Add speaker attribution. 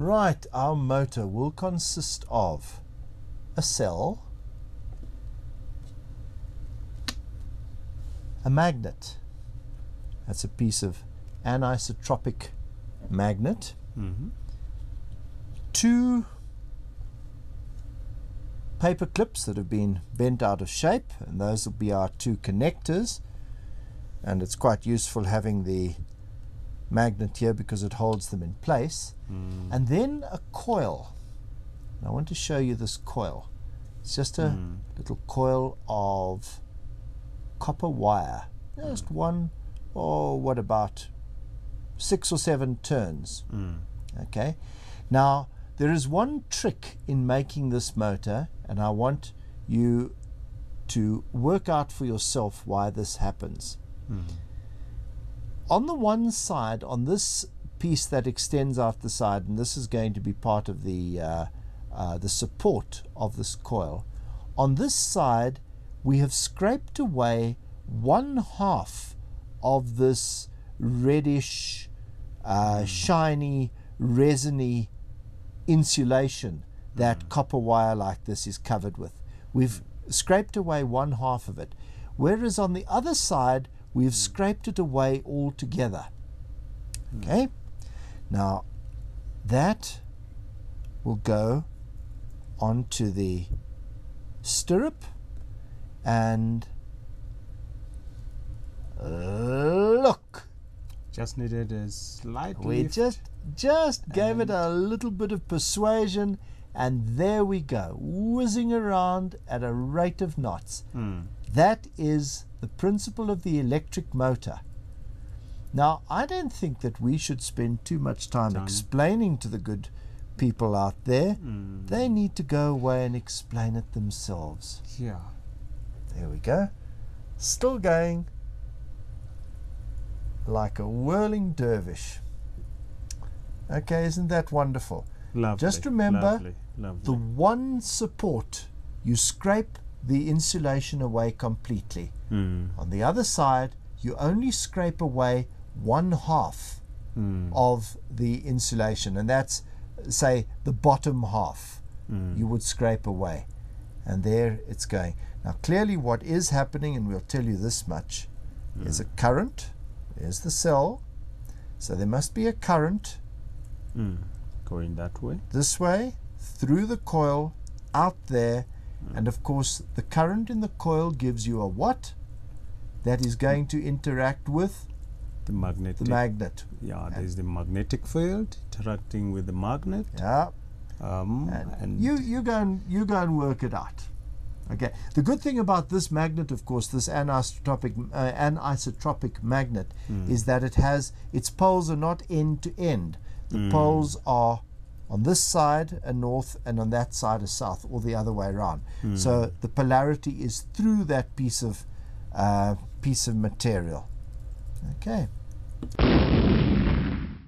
Speaker 1: Right, our motor will consist of a cell, a magnet. That's a piece of anisotropic magnet.
Speaker 2: Mm-hmm.
Speaker 1: Two paper clips that have been bent out of shape, and those will be our two connectors. And it's quite useful having the magnet here because it holds them in place.
Speaker 2: Mm.
Speaker 1: And then a coil. And I want to show you this coil. It's just a
Speaker 2: Mm.
Speaker 1: little coil of copper wire. Just one, or what about six or seven turns.
Speaker 2: Mm.
Speaker 1: Okay. Now, there is one trick in making this motor, and I want you to work out for yourself why this happens.
Speaker 2: Mm.
Speaker 1: On the one side, on this piece that extends out the side, and this is going to be part of the uh, uh, the support of this coil. On this side, we have scraped away one half of this reddish, uh, shiny, resiny insulation that copper wire like this is covered with. We've scraped away one half of it, whereas on the other side, we've scraped it away altogether. Okay? Now, that will go onto the stirrup and look.
Speaker 2: Just needed a slight
Speaker 1: We
Speaker 2: lift.
Speaker 1: just just gave it a little bit of persuasion and there we go, whizzing around at a rate of knots.
Speaker 2: Mm.
Speaker 1: That is the principle of the electric motor. Now, I don't think that we should spend too much time
Speaker 2: Time.
Speaker 1: explaining to the good people out there.
Speaker 2: Mm.
Speaker 1: They need to go away and explain it themselves.
Speaker 2: Yeah.
Speaker 1: There we go. Still going like a whirling dervish. Okay, isn't that wonderful?
Speaker 2: Lovely.
Speaker 1: Just remember
Speaker 2: lovely, lovely.
Speaker 1: The one support, you scrape the insulation away completely.
Speaker 2: Mm.
Speaker 1: On the other side, you only scrape away one half
Speaker 2: Mm.
Speaker 1: of the insulation, and that's, say, the bottom half
Speaker 2: Mm.
Speaker 1: you would scrape away. And there it's going. Now, clearly, what is happening, and we'll tell you this much, is a current. There's the cell. So there must be a current
Speaker 2: Mm. Going that way.
Speaker 1: this way, through the coil, out there, and of course, the current in the coil gives you a what? That is going to interact with
Speaker 2: The magnetic.
Speaker 1: the magnet.
Speaker 2: yeah, there's the magnetic field interacting with the magnet.
Speaker 1: Yeah.
Speaker 2: Um,
Speaker 1: And,
Speaker 2: and
Speaker 1: you you go and you go and work it out. Okay. The good thing about this magnet, of course, this anisotropic uh, anisotropic magnet,
Speaker 2: Mm.
Speaker 1: is that it has its poles are not end to end. The
Speaker 2: Mm.
Speaker 1: poles are on this side a north and on that side a south, or the other way around.
Speaker 2: Mm.
Speaker 1: So the polarity is through that piece of uh, piece of material. Okay.